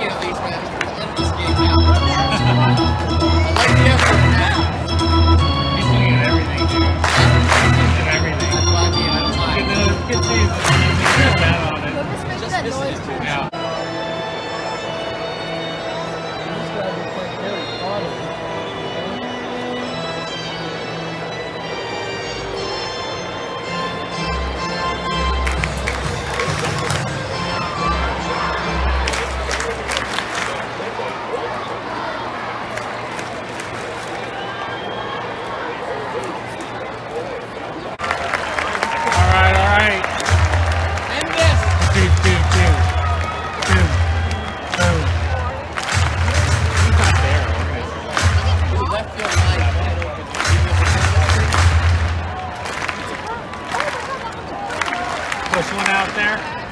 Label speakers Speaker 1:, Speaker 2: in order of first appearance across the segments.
Speaker 1: doing it, Facebook. Reckless
Speaker 2: one
Speaker 3: out there.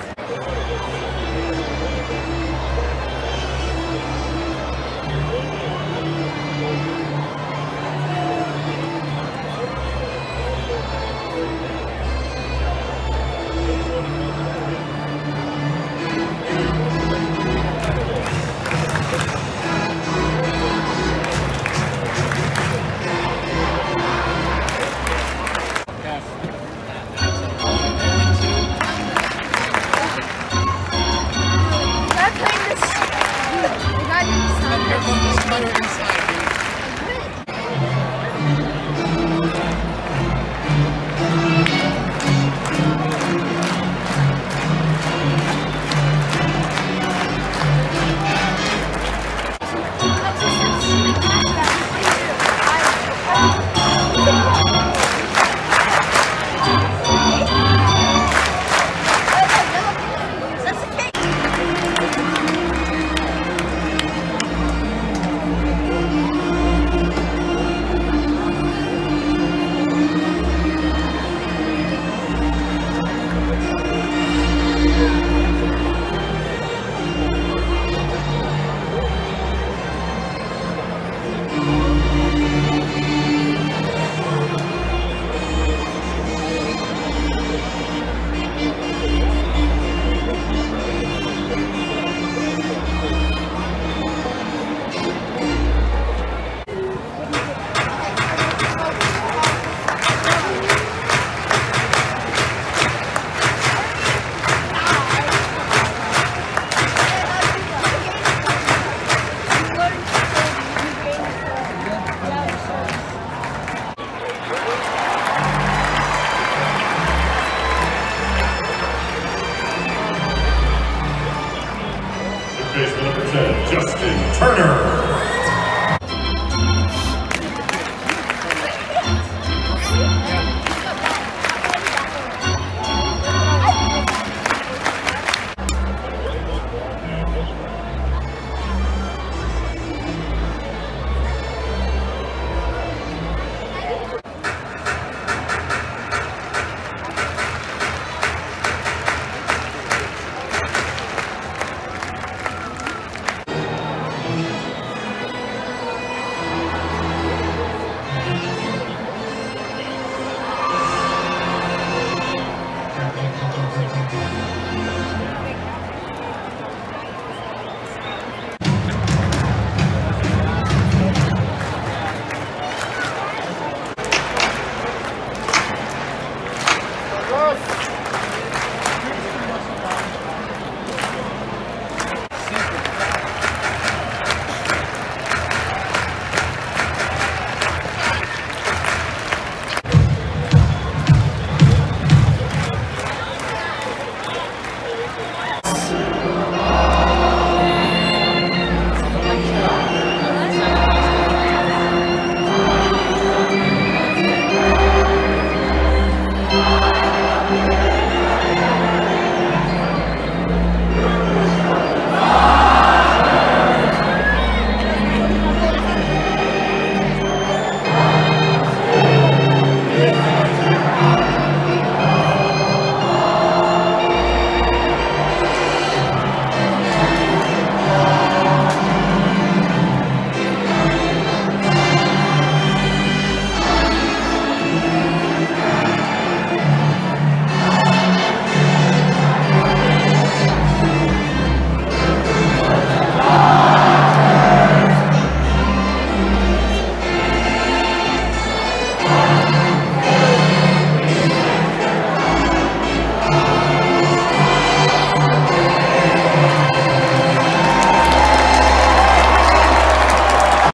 Speaker 1: Number 10, Justin Turner.